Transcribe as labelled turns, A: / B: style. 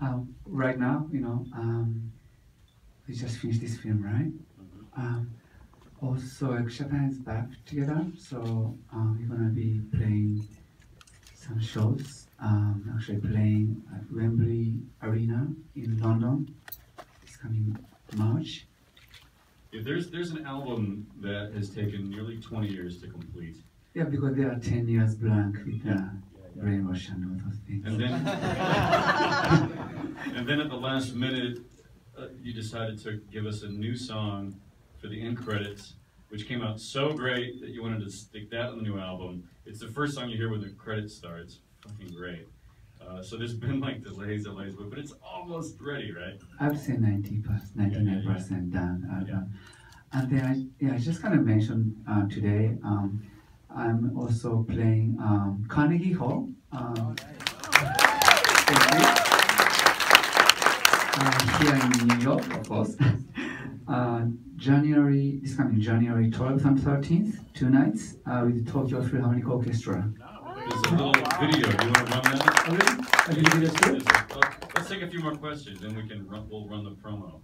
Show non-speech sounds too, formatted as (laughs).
A: Um, right now, you know, um, we just finished this film, right?
B: Mm-hmm.
A: Um, also, like, Japan is back together, so um, we're gonna be playing some shows. Um, actually, playing at Wembley Arena in London. It's coming March.
B: Yeah, there's there's an album that has taken nearly 20 years to complete,
A: Yeah, because there are ten years blank with the
B: Yeah,
A: brainwash and all those things. (laughs)
B: and then at the last minute, uh, you decided to give us a new song for the end credits, which came out so great that you wanted to stick that on the new album. It's the first song you hear when the credits start. It's fucking great. Uh, so there's been like delays, delays, but but it's almost ready, right?
A: I'd say 90 percent, 99 percent done. Uh,
B: Yeah.
A: And then I, yeah, I just kind of mentioned uh, today. Um, I'm also playing um, Carnegie Hall. Um, thank you. Uh, here in New York, of course. uh, January, this coming January 12th and 13th, two nights uh, with the Tokyo Philharmonic Orchestra.
B: There's a little video. You want to run that? Oh, Let's take a few more questions, then we can run, we'll run the promo.